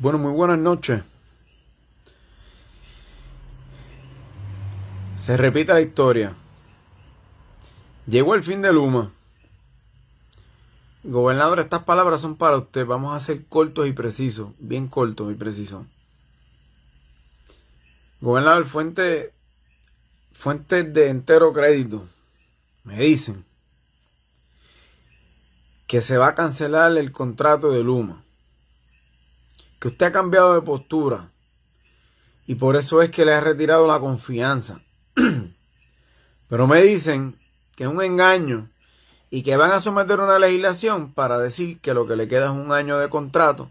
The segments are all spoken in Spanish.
Bueno, muy buenas noches. Se repite la historia. Llegó el fin de Luma. Gobernador, estas palabras son para usted. Vamos a ser cortos y precisos. Bien cortos y precisos. Gobernador, fuente, fuentes de entero crédito. Me dicen que se va a cancelar el contrato de Luma que usted ha cambiado de postura y por eso es que le ha retirado la confianza. Pero me dicen que es un engaño y que van a someter una legislación para decir que lo que le queda es un año de contrato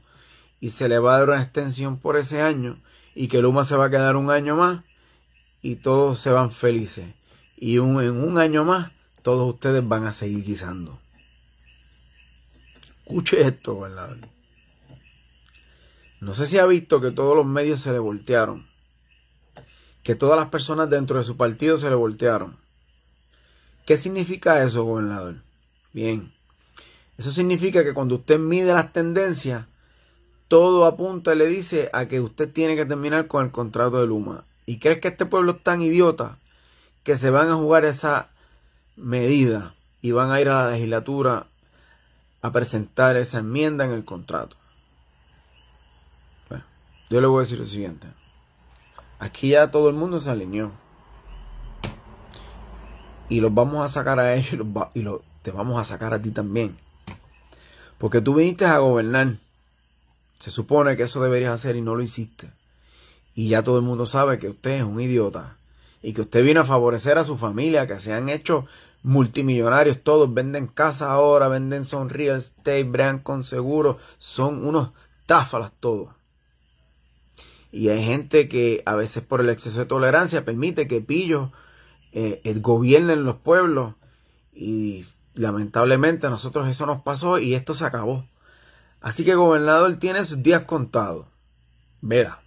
y se le va a dar una extensión por ese año y que Luma se va a quedar un año más y todos se van felices. Y en un año más todos ustedes van a seguir guisando. Escuche esto, ¿verdad? No sé si ha visto que todos los medios se le voltearon. Que todas las personas dentro de su partido se le voltearon. ¿Qué significa eso, gobernador? Bien. Eso significa que cuando usted mide las tendencias, todo apunta y le dice a que usted tiene que terminar con el contrato de Luma. ¿Y crees que este pueblo es tan idiota que se van a jugar esa medida y van a ir a la legislatura a presentar esa enmienda en el contrato? Yo le voy a decir lo siguiente. Aquí ya todo el mundo se alineó. Y los vamos a sacar a ellos y, te vamos a sacar a ti también. Porque tú viniste a gobernar. Se supone que eso deberías hacer y no lo hiciste. Y ya todo el mundo sabe que usted es un idiota. Y que usted vino a favorecer a su familia, que se han hecho multimillonarios todos. Venden casa ahora, venden son real estate, brean con seguro. Son unos táfalas todos. Y hay gente que a veces por el exceso de tolerancia permite que pillos eh, gobiernen los pueblos. Y lamentablemente a nosotros eso nos pasó y esto se acabó. Así que gobernador tiene sus días contados. Verá,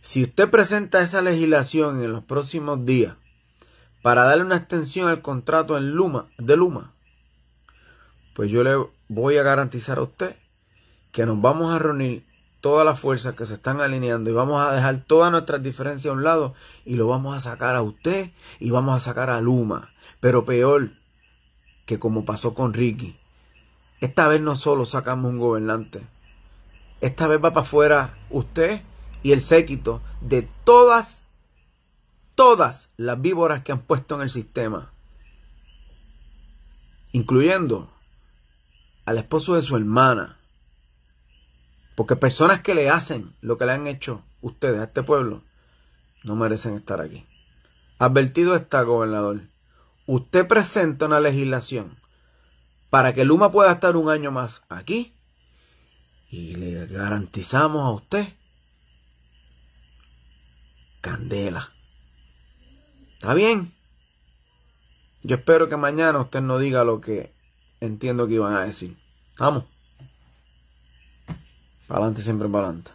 si usted presenta esa legislación en los próximos días para darle una extensión al contrato en Luma, de Luma, pues yo le voy a garantizar a usted que nos vamos a reunir todas las fuerzas que se están alineando y vamos a dejar todas nuestras diferencias a un lado y lo vamos a sacar a usted y vamos a sacar a Luma. Pero peor que como pasó con Ricky. Esta vez no solo sacamos un gobernante. Esta vez va para afuera usted y el séquito de todas, todas las víboras que han puesto en el sistema. Incluyendo al esposo de su hermana porque personas que le hacen lo que le han hecho ustedes a este pueblo no merecen estar aquí. Advertido está, gobernador. Usted presenta una legislación para que Luma pueda estar un año más aquí y le garantizamos a usted candela. ¿Está bien? Yo espero que mañana usted no diga lo que entiendo que iban a decir. Vamos. Para adelante, siempre para adelante.